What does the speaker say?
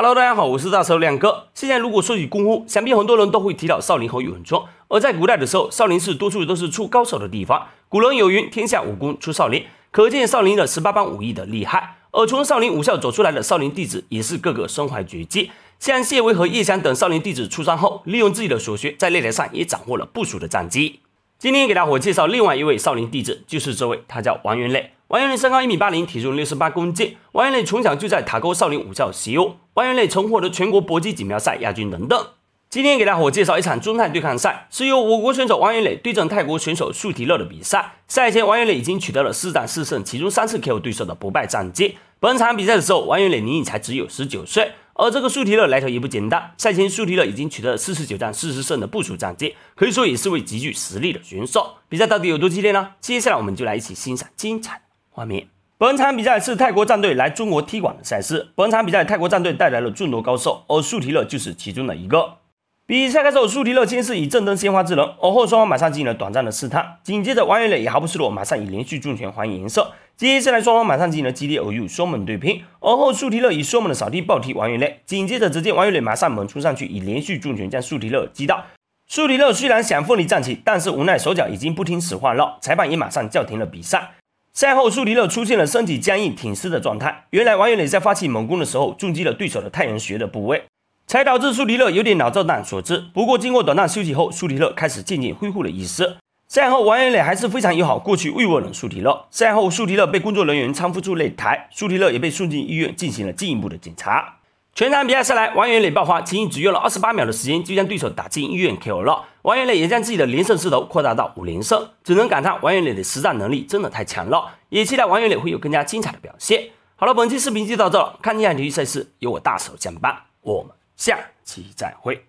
Hello，大家好，我是大手亮哥。现在如果说起功夫，想必很多人都会提到少林和咏春。而在古代的时候，少林寺多数都是出高手的地方。古人有云：“天下武功出少林”，可见少林的十八般武艺的厉害。而从少林武校走出来的少林弟子，也是个个身怀绝技。像谢威和叶翔等少林弟子出山后，利用自己的所学，在擂台上也掌握了不俗的战绩。今天给大伙介绍另外一位少林弟子，就是这位，他叫王元磊。王元磊身高一米八零，体重六十八公斤。王元磊从小就在塔沟少林武校习武。王元磊曾获得全国搏击锦标赛亚军等等。今天给大伙介绍一场中泰对抗赛，是由我国选手王元磊对阵泰国选手素提乐的比赛。赛前，王元磊已经取得了四战四胜，其中三次 KO 对手的不败战绩。本场比赛的时候，王元磊年龄才只有十九岁，而这个素提乐来头也不简单。赛前，素提乐已经取得了四十九战四十胜的不俗战绩，可以说也是位极具实力的选手。比赛到底有多激烈呢？接下来我们就来一起欣赏精彩。画面。本场比赛是泰国战队来中国踢馆的赛事。本场比赛，泰国战队带来了众多高手，而素提乐就是其中的一个。比赛开始后，素提乐先是以正灯鲜花之人，而后双方马上进行了短暂的试探。紧接着，王元磊也毫不示弱，马上以连续重拳还颜色。接下来，双方马上进行了激烈偶遇，双猛对拼。而后，素提乐以双猛的扫地暴踢王元磊。紧接着，只见王元磊马上猛冲上去，以连续重拳将素提乐击倒。素提乐虽然想奋力站起，但是无奈手脚已经不听使唤了，裁判也马上叫停了比赛。赛后，苏迪勒出现了身体僵硬、挺尸的状态。原来，王元磊在发起猛攻的时候重击了对手的太阳穴的部位，才导致苏迪勒有点脑震荡所致。不过，经过短暂休息后，苏迪勒开始渐渐恢复了意识。赛后，王元磊还是非常友好，过去慰问了苏迪勒。赛后，苏迪勒被工作人员搀扶出擂台，苏迪勒也被送进医院进行了进一步的检查。全场比赛下来，王元磊爆发，仅仅只用了二十八秒的时间就将对手打进医院 KO 了。王元磊也将自己的连胜势头扩大到五连胜，只能感叹王元磊的实战能力真的太强了，也期待王元磊会有更加精彩的表现。好了，本期视频就到这了，看接下来体育赛事由我大手相伴，我们下期再会。